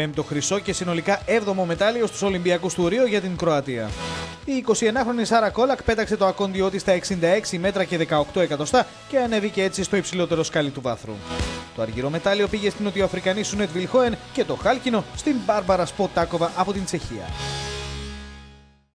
Πέμπτο χρυσό και συνολικά 7ο μετάλλιο στους Ολυμπιακούς του Ρίο για την Κροατία. Η 29χρονη Σάρα Κόλακ πέταξε το ακόντιό της στα 66 μέτρα και 18 εκατοστά και ανέβηκε έτσι στο υψηλότερο σκάλι του βάθρου. Το αργυρό μετάλλιο πήγε στην νοτιοαφρικανή Σουνέτ Βιλχόεν και το χάλκινο στην Μπάρμπαρα Σποτάκοβα από την Τσεχία.